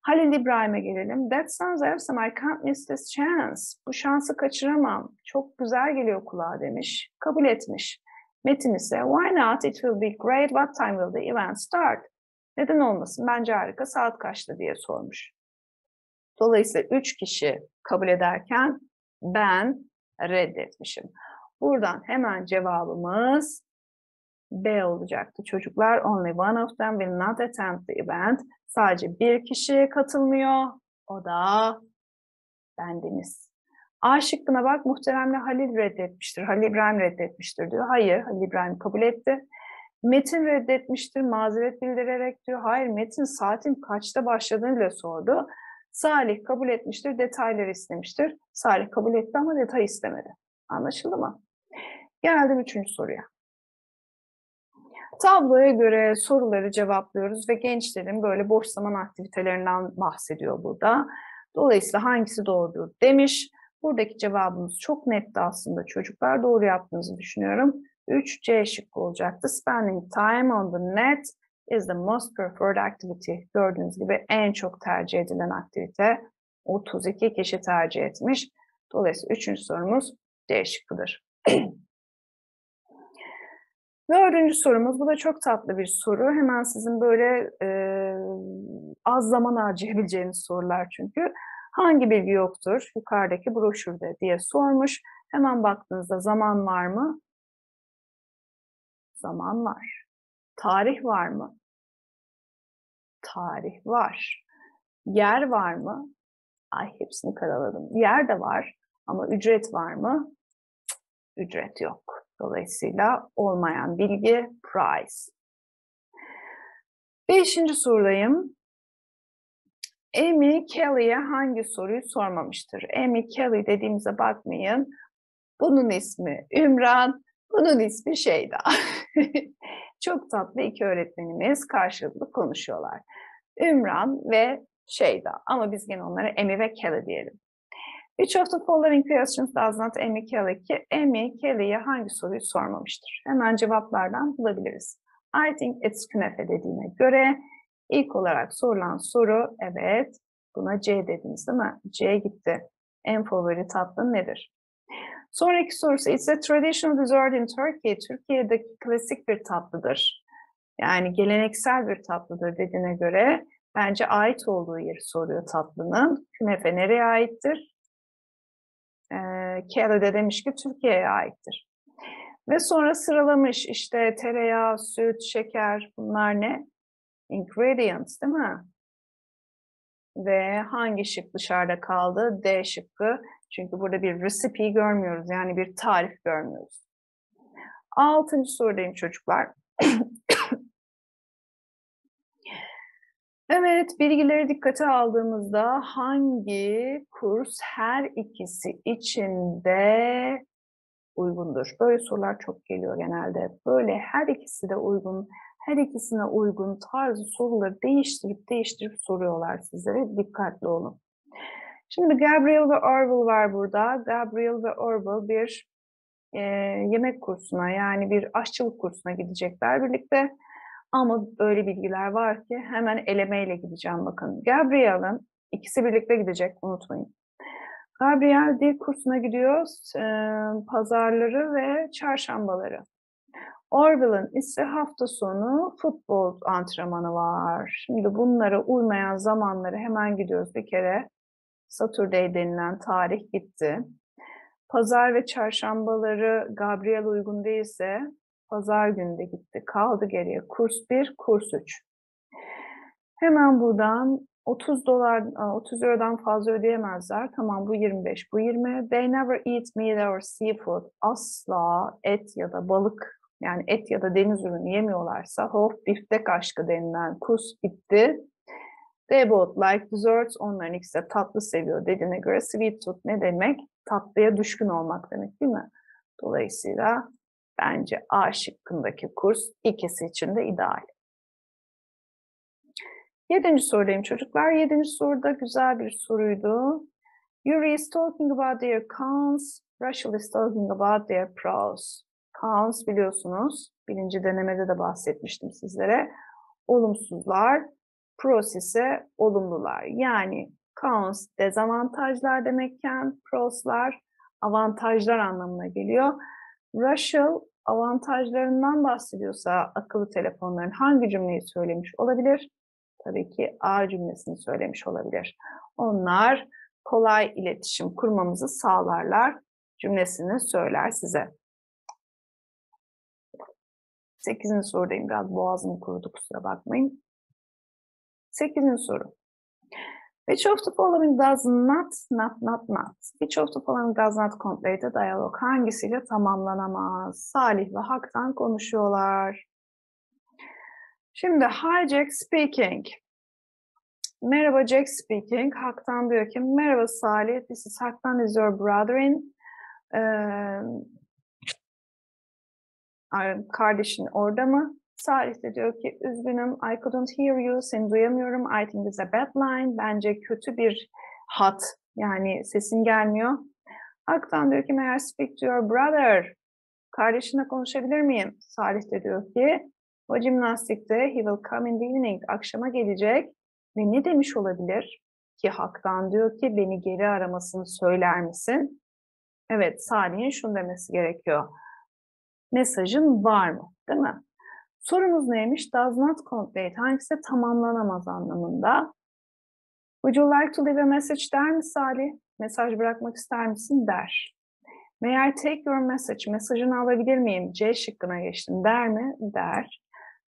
Halil İbrahim'e gelelim. That sounds awesome. I can't miss this chance. Bu şansı kaçıramam. Çok güzel geliyor kulağa demiş. Kabul etmiş. Metin ise why not? It will be great. What time will the event start? Neden olmasın? Bence harika. Saat kaçta diye sormuş. Dolayısıyla üç kişi kabul ederken ben reddetmişim. Buradan hemen cevabımız B olacaktı çocuklar. Only one of them will not attend the event. Sadece bir kişi katılmıyor. O da bendeniz. A şıkkına bak muhteremle Halil reddetmiştir. Halil İbrahim reddetmiştir diyor. Hayır Halil İbrahim kabul etti. Metin reddetmiştir mazeret bildirerek diyor. Hayır Metin saatin kaçta başladığını bile sordu. Salih kabul etmiştir, detayları istemiştir. Salih kabul etti ama detay istemedi. Anlaşıldı mı? Geldim üçüncü soruya. Tabloya göre soruları cevaplıyoruz ve gençlerin böyle boş zaman aktivitelerinden bahsediyor burada. Dolayısıyla hangisi doğrudur demiş. Buradaki cevabımız çok netti aslında çocuklar. Doğru yaptığınızı düşünüyorum. 3 C şıkkı olacaktı. Spending time on the net is the most preferred activity. Gördüğünüz gibi en çok tercih edilen aktivite 32 kişi tercih etmiş. Dolayısıyla üçüncü sorumuz D şıkkıdır. Dördüncü sorumuz, bu da çok tatlı bir soru. Hemen sizin böyle e, az zaman harcayabileceğiniz sorular çünkü. Hangi bilgi yoktur yukarıdaki broşürde diye sormuş. Hemen baktığınızda zaman var mı? Zaman var. Tarih var mı? Tarih var. Yer var mı? Ay hepsini karaladım. Yer de var ama ücret var mı? Cık, ücret yok. Dolayısıyla olmayan bilgi price. Beşinci sorudayım. Amy Kelly'ye hangi soruyu sormamıştır? Amy Kelly dediğimize bakmayın. Bunun ismi Ümran, bunun ismi Şeyda. Çok tatlı iki öğretmenimiz karşılıklı konuşuyorlar. Ümran ve Şeyda ama biz gene onlara Amy ve Kelly diyelim. Which of the following questions does not Amy Kelly ki Amy Kelly'ye hangi soruyu sormamıştır? Hemen cevaplardan bulabiliriz. I think it's künefe dediğine göre ilk olarak sorulan soru evet buna C dediniz değil mi? C gitti. En favori tatlın nedir? Sonraki sorusu It's a traditional dessert in Turkey. Türkiye'deki klasik bir tatlıdır. Yani geleneksel bir tatlıdır dediğine göre bence ait olduğu yeri soruyor tatlının. Künefe nereye aittir? Ee, Kelly de demiş ki Türkiye'ye aittir. Ve sonra sıralamış işte tereyağı, süt, şeker bunlar ne? Ingredients değil mi? Ve hangi şık dışarıda kaldı? D şıkkı. Çünkü burada bir recipe görmüyoruz. Yani bir tarif görmüyoruz. Altıncı sorudayım çocuklar. evet, bilgileri dikkate aldığımızda hangi kurs her ikisi içinde uygundur? Böyle sorular çok geliyor genelde. Böyle her ikisi de uygun, her ikisine uygun tarzı soruları değiştirip değiştirip soruyorlar sizlere. Dikkatli olun. Şimdi Gabriel ve Orwell var burada. Gabriel ve Orwell bir e, yemek kursuna yani bir aşçılık kursuna gidecekler birlikte. Ama böyle bilgiler var ki hemen elemeyle gideceğim bakın. Gabriel'in ikisi birlikte gidecek unutmayın. Gabriel dil kursuna gidiyor e, pazarları ve çarşambaları. Orwell'ın ise hafta sonu futbol antrenmanı var. Şimdi bunlara uymayan zamanları hemen gidiyoruz bir kere. Saturday denilen tarih gitti. Pazar ve çarşambaları Gabriel uygun değilse pazar günde gitti. Kaldı geriye kurs 1, kurs 3. Hemen buradan 30 dolar, 30 eurodan fazla ödeyemezler. Tamam bu 25, bu 20. They never eat meat or seafood. Asla et ya da balık yani et ya da deniz ürünü yemiyorlarsa hof biftek aşkı denilen kurs gitti. They both like desserts. Onların ikisi de tatlı seviyor dediğine göre sweet tooth ne demek? Tatlıya düşkün olmak demek değil mi? Dolayısıyla bence A şıkkındaki kurs ikisi için de ideal. Yedinci sorudayım çocuklar. Yedinci soruda güzel bir soruydu. Yuri is talking about their cons, Rachel is talking about their pros. Cons biliyorsunuz, birinci denemede de bahsetmiştim sizlere. Olumsuzlar, pros ise olumlular. Yani cons dezavantajlar demekken proslar avantajlar anlamına geliyor. Rachel avantajlarından bahsediyorsa akıllı telefonların hangi cümleyi söylemiş olabilir? Tabii ki A cümlesini söylemiş olabilir. Onlar kolay iletişim kurmamızı sağlarlar cümlesini söyler size. Sekizinci sorudayım. Biraz boğazım kurudu kusura bakmayın. Sekizinci soru. Which of the following does not, not, not, not. Which of the following does not complete a dialogue? Hangisiyle tamamlanamaz? Salih ve Hak'tan konuşuyorlar. Şimdi hi Jack speaking. Merhaba Jack speaking. Hak'tan diyor ki merhaba Salih. This is Hak'tan is your brother in. Ee, kardeşin orada mı? Salih de diyor ki üzgünüm I couldn't hear you seni duyamıyorum I think it's a bad line bence kötü bir hat yani sesin gelmiyor. Aktan diyor ki I speak to your brother kardeşine konuşabilir miyim? Salih de diyor ki o jimnastikte he will come in the evening akşama gelecek ve ne demiş olabilir? Ki Hak'tan diyor ki beni geri aramasını söyler misin? Evet Salih'in şunu demesi gerekiyor. Mesajın var mı? Değil mi? Sorumuz neymiş? Does not complete. Hangisi tamamlanamaz anlamında. Would you like to leave a message der mi Salih? Mesaj bırakmak ister misin? Der. May I take your message? Mesajını alabilir miyim? C şıkkına geçtim. Der mi? Der.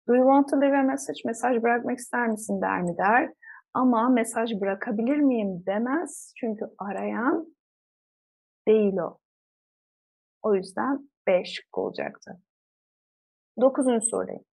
Do you want to leave a message? Mesaj bırakmak ister misin? Der mi? Der. Ama mesaj bırakabilir miyim demez. Çünkü arayan değil o. O yüzden B şıkkı olacaktı. Dokuzuncu sorudayım.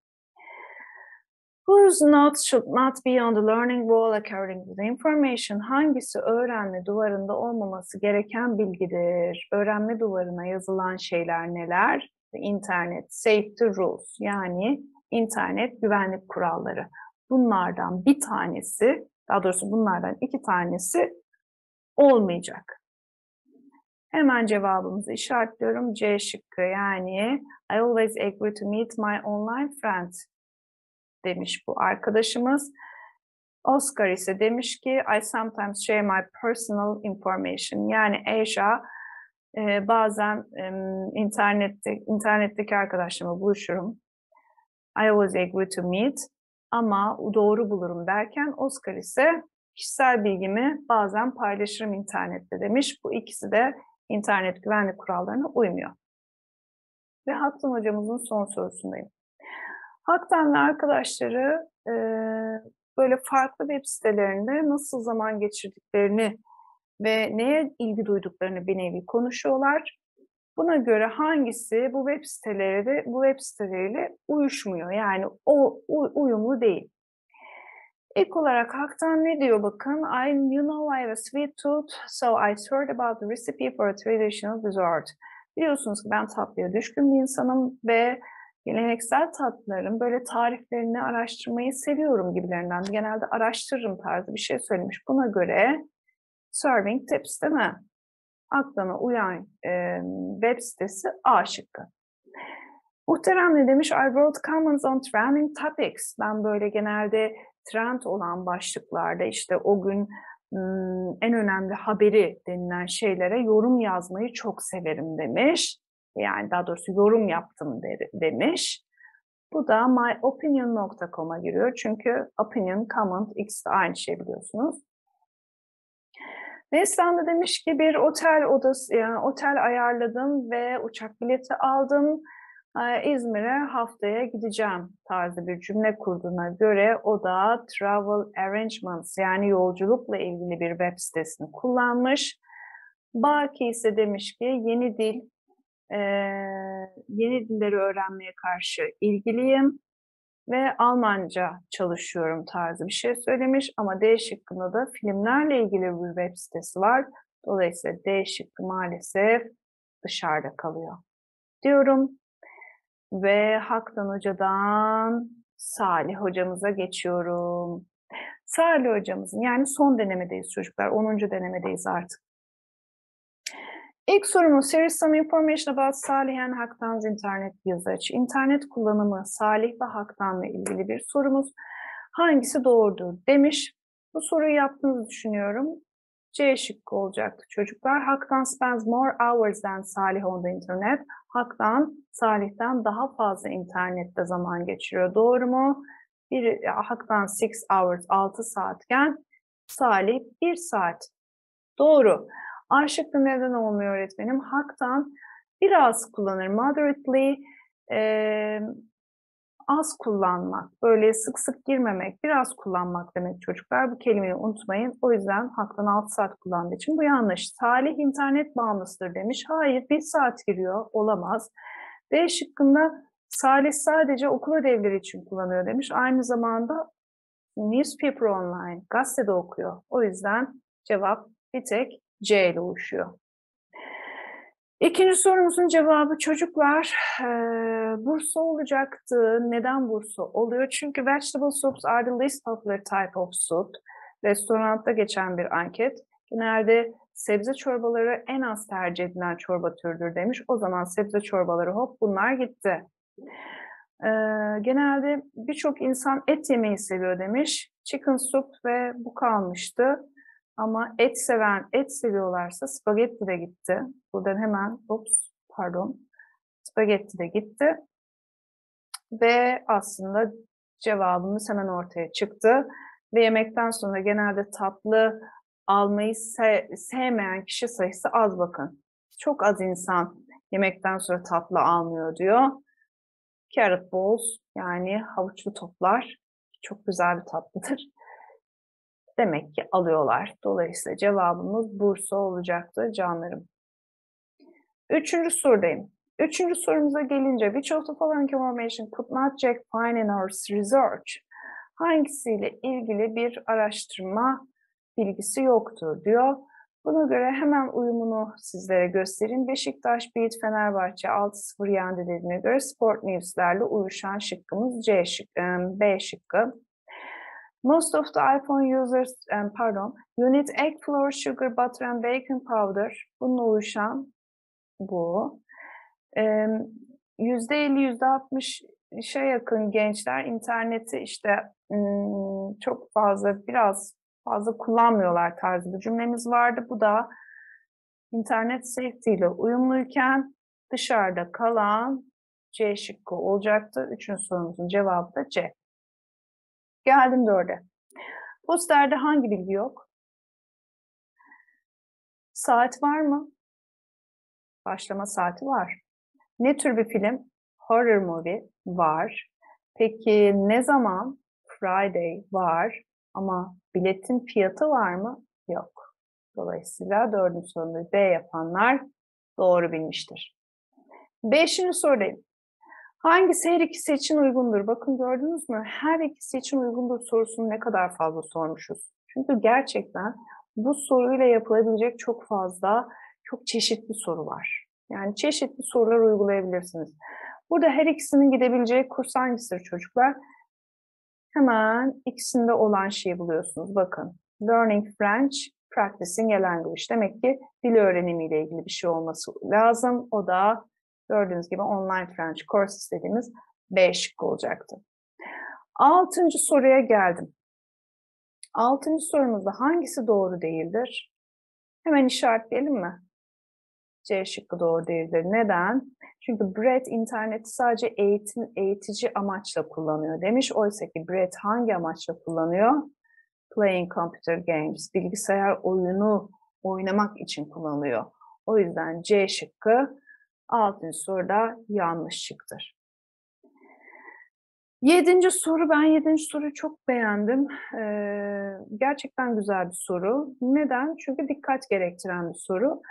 Whose notes should not be on the learning wall according to the information? Hangisi öğrenme duvarında olmaması gereken bilgidir? Öğrenme duvarına yazılan şeyler neler? İnternet safety rules yani internet güvenlik kuralları. Bunlardan bir tanesi, daha doğrusu bunlardan iki tanesi olmayacak. Hemen cevabımızı işaretliyorum. C şıkkı yani I always agree to meet my online friend demiş bu arkadaşımız. Oscar ise demiş ki I sometimes share my personal information. Yani Asia e, bazen e, internette internetteki arkadaşlarımla buluşurum. I always agree to meet ama doğru bulurum derken Oscar ise kişisel bilgimi bazen paylaşırım internette demiş. Bu ikisi de internet güvenlik kurallarına uymuyor. Ve Haktan hocamızın son sorusundayım. Haktan arkadaşları e, böyle farklı web sitelerinde nasıl zaman geçirdiklerini ve neye ilgi duyduklarını bir nevi konuşuyorlar. Buna göre hangisi bu web siteleri bu web siteleriyle uyuşmuyor. Yani o uyumlu değil. İlk olarak Hak'tan ne diyor bakın? I, you know I have a sweet tooth, so I heard about the recipe for a traditional dessert. Biliyorsunuz ki ben tatlıya düşkün bir insanım ve geleneksel tatlıların böyle tariflerini araştırmayı seviyorum gibilerinden. Genelde araştırırım tarzı bir şey söylemiş. Buna göre serving tips değil mi? Aklına uyan e, web sitesi A şıkkı. Muhterem ne demiş? I wrote comments on trending topics. Ben böyle genelde trend olan başlıklarda işte o gün en önemli haberi denilen şeylere yorum yazmayı çok severim demiş. Yani daha doğrusu yorum yaptım de, demiş. Bu da myopinion.com'a giriyor. Çünkü opinion, comment, x de aynı şey biliyorsunuz. Neslihan demiş ki bir otel odası, yani otel ayarladım ve uçak bileti aldım. İzmir'e haftaya gideceğim tarzı bir cümle kurduğuna göre o da Travel Arrangements yani yolculukla ilgili bir web sitesini kullanmış. Baki ise demiş ki yeni dil, e, yeni dilleri öğrenmeye karşı ilgiliyim ve Almanca çalışıyorum tarzı bir şey söylemiş. Ama D şıkkında da filmlerle ilgili bir web sitesi var. Dolayısıyla D şıkkı maalesef dışarıda kalıyor diyorum. Ve Haktan Hoca'dan Salih hocamıza geçiyorum. Salih hocamızın yani son denemedeyiz çocuklar. 10. denemedeyiz artık. İlk sorumuz, here is some information about Salih and Haktan's internet usage. İnternet kullanımı Salih ve Haktan'la ilgili bir sorumuz. Hangisi doğrudur demiş. Bu soruyu yaptığınızı düşünüyorum. C şıkkı olacaktı çocuklar. Haktan spends more hours than Salih on the internet. Haktan Salih'ten daha fazla internette zaman geçiriyor. Doğru mu? Bir, Haktan 6 hours 6 saatken Salih 1 saat. Doğru. A neden olmuyor öğretmenim? Haktan biraz kullanır. Moderately az kullanmak, böyle sık sık girmemek, biraz kullanmak demek çocuklar. Bu kelimeyi unutmayın. O yüzden haktan 6 saat kullandığı için bu yanlış. Salih internet bağımlısıdır demiş. Hayır, 1 saat giriyor. Olamaz. D şıkkında Salih sadece okul ödevleri için kullanıyor demiş. Aynı zamanda newspaper online, gazetede okuyor. O yüzden cevap bir tek C ile oluşuyor. İkinci sorumuzun cevabı çocuklar e, bursa olacaktı. Neden bursa oluyor? Çünkü vegetable soups are the least popular type of soup. Restoranda geçen bir anket. Genelde sebze çorbaları en az tercih edilen çorba türüdür demiş. O zaman sebze çorbaları hop bunlar gitti. Ee, genelde birçok insan et yemeyi seviyor demiş. Chicken soup ve bu kalmıştı. Ama et seven, et seviyorlarsa spagetti de gitti. Buradan hemen, ops pardon, spagetti de gitti. Ve aslında cevabımız hemen ortaya çıktı. Ve yemekten sonra genelde tatlı almayı se sevmeyen kişi sayısı az bakın. Çok az insan yemekten sonra tatlı almıyor diyor. Carrot balls yani havuçlu toplar çok güzel bir tatlıdır demek ki alıyorlar. Dolayısıyla cevabımız Bursa olacaktı canlarım. Üçüncü sorudayım. Üçüncü sorumuza gelince, which of the following information could not Jack find in our research? Hangisiyle ilgili bir araştırma bilgisi yoktur diyor. Buna göre hemen uyumunu sizlere göstereyim. Beşiktaş beat Fenerbahçe 6-0 yendi dediğine göre Sport News'lerle uyuşan şıkkımız C şıkkı, B şıkkı. Most of the iPhone users, pardon, you need egg flour, sugar, butter and baking powder. Bununla uyuşan bu. Yüzde 50, yüzde 60'a yakın gençler interneti işte çok fazla, biraz fazla kullanmıyorlar tarzı bir cümlemiz vardı. Bu da internet safety ile uyumluyken dışarıda kalan C şıkkı olacaktı. Üçüncü sorumuzun cevabı da C. Geldim dörde. Posterde hangi bilgi yok? Saat var mı? Başlama saati var. Ne tür bir film? Horror movie var. Peki ne zaman? Friday var. Ama biletin fiyatı var mı? Yok. Dolayısıyla dördüncü sorunu B yapanlar doğru bilmiştir. Beşinci sorudayım. Hangisi her ikisi için uygundur? Bakın gördünüz mü? Her ikisi için uygundur sorusunu ne kadar fazla sormuşuz. Çünkü gerçekten bu soruyla yapılabilecek çok fazla, çok çeşitli soru var. Yani çeşitli sorular uygulayabilirsiniz. Burada her ikisinin gidebileceği kurs hangisidir çocuklar? Hemen ikisinde olan şeyi buluyorsunuz. Bakın, Learning French, Practicing a Language. Demek ki dil öğrenimiyle ilgili bir şey olması lazım. O da gördüğünüz gibi online French course dediğimiz B şıkkı olacaktı. Altıncı soruya geldim. Altıncı sorumuzda hangisi doğru değildir? Hemen işaretleyelim mi? C şıkkı doğru değildir. Neden? Çünkü Brett interneti sadece eğitim, eğitici amaçla kullanıyor demiş. Oysa ki Brett hangi amaçla kullanıyor? Playing computer games, bilgisayar oyunu oynamak için kullanıyor. O yüzden C şıkkı 6. soruda yanlış çıktır. Yedinci soru, ben yedinci soruyu çok beğendim. Ee, gerçekten güzel bir soru. Neden? Çünkü dikkat gerektiren bir soru.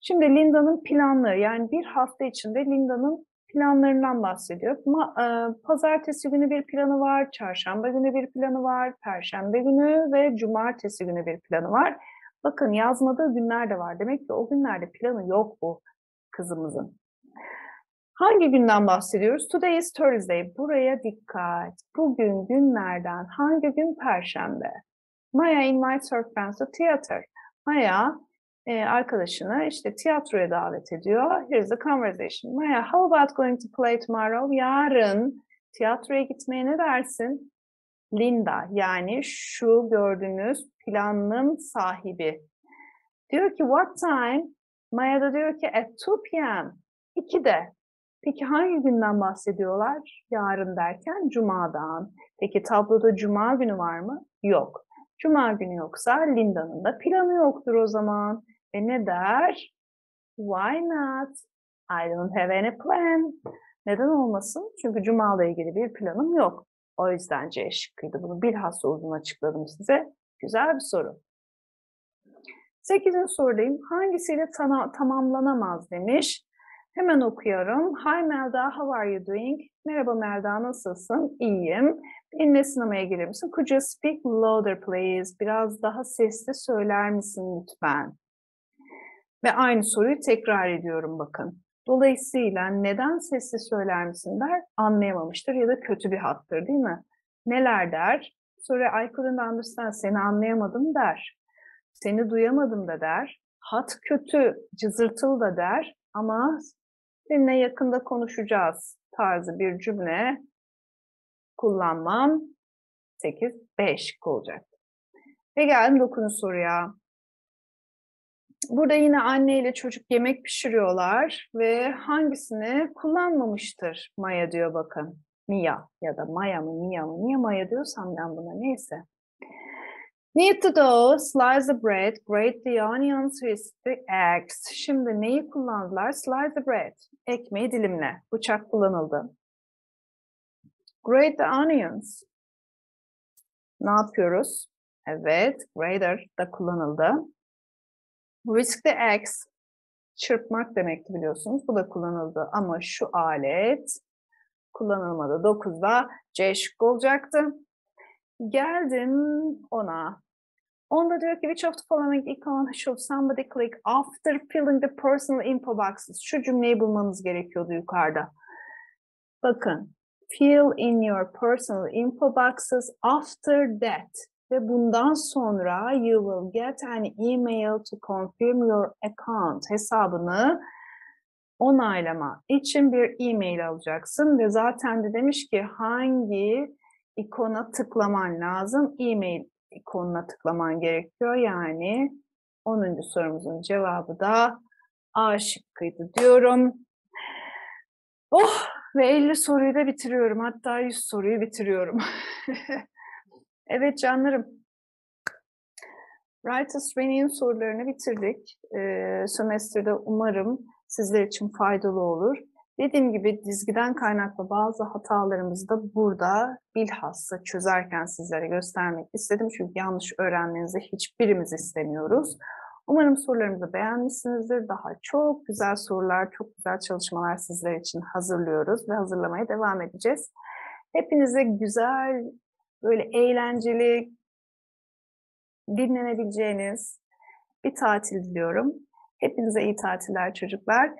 Şimdi Linda'nın planları, yani bir hafta içinde Linda'nın planlarından bahsediyor. Ma, e, pazartesi günü bir planı var, çarşamba günü bir planı var, perşembe günü ve cumartesi günü bir planı var. Bakın yazmadığı günler de var. Demek ki o günlerde planı yok bu kızımızın. Hangi günden bahsediyoruz? Today is Thursday. Buraya dikkat. Bugün günlerden hangi gün? Perşembe. Maya invites her friends to theater. Maya e, arkadaşını işte tiyatroya davet ediyor. Here's the conversation. Maya, how about going to play tomorrow? Yarın tiyatroya gitmeye ne dersin? Linda yani şu gördüğünüz planın sahibi. Diyor ki what time? Maya da diyor ki at 2 p.m. 2'de. Peki hangi günden bahsediyorlar? Yarın derken Cuma'dan. Peki tabloda Cuma günü var mı? Yok. Cuma günü yoksa Linda'nın da planı yoktur o zaman. Ve ne der? Why not? I don't have any plan. Neden olmasın? Çünkü Cuma ile ilgili bir planım yok. O yüzden C şıkkıydı. Bunu bilhassa uzun açıkladım size. Güzel bir soru. Sekizinci sorudayım. Hangisiyle tamamlanamaz demiş. Hemen okuyorum. Hi Melda, how are you doing? Merhaba Melda, nasılsın? İyiyim. Benimle sinemaya gelir misin? Could you speak louder please? Biraz daha sesli söyler misin lütfen? Ve aynı soruyu tekrar ediyorum bakın. Dolayısıyla neden sesli söyler misin der anlayamamıştır ya da kötü bir hattır değil mi? Neler der? Soru I couldn't understand, seni anlayamadım der. Seni duyamadım da der. Hat kötü, cızırtılı da der ama seninle yakında konuşacağız tarzı bir cümle kullanmam 8, 5 olacak. Ve geldim 9. soruya. Burada yine anne ile çocuk yemek pişiriyorlar ve hangisini kullanmamıştır Maya diyor bakın. Mia ya da Maya mı Mia mı? Niye Maya diyorsam ben buna neyse. Knead the dough, slice the bread, grate the onions with the eggs. Şimdi neyi kullandılar? Slice the bread. Ekmeği dilimle. Bıçak kullanıldı. Grate the onions. Ne yapıyoruz? Evet, grater da kullanıldı. Whisk the eggs. çırpmak demekti biliyorsunuz. Bu da kullanıldı ama şu alet kullanılmadı. 9'da C şıkkı olacaktı. Geldim ona. Onda diyor ki which of the following icon should somebody click after filling the personal info boxes? Şu cümleyi bulmanız gerekiyordu yukarıda. Bakın. Fill in your personal info boxes after that. Ve bundan sonra you will get an email to confirm your account. Hesabını onaylama için bir e-mail alacaksın ve zaten de demiş ki hangi ikona tıklaman lazım? E-mail ikonuna tıklaman gerekiyor. Yani 10. sorumuzun cevabı da A şıkkıydı diyorum. Oh ve 50 soruyu da bitiriyorum. Hatta 100 soruyu bitiriyorum. evet canlarım. Writers Renew sorularını bitirdik. Ee, sömestrde umarım sizler için faydalı olur. Dediğim gibi dizgiden kaynaklı bazı hatalarımızı da burada bilhassa çözerken sizlere göstermek istedim. Çünkü yanlış öğrenmenizi hiçbirimiz istemiyoruz. Umarım sorularımızı beğenmişsinizdir. Daha çok güzel sorular, çok güzel çalışmalar sizler için hazırlıyoruz ve hazırlamaya devam edeceğiz. Hepinize güzel, böyle eğlenceli, dinlenebileceğiniz bir tatil diliyorum. Hepinize iyi tatiller çocuklar.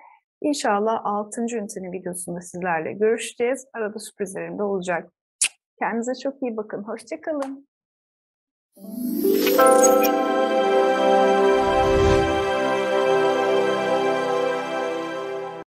İnşallah 6. ünitenin videosunda sizlerle görüşeceğiz. Arada sürprizlerim de olacak. Kendinize çok iyi bakın. Hoşçakalın.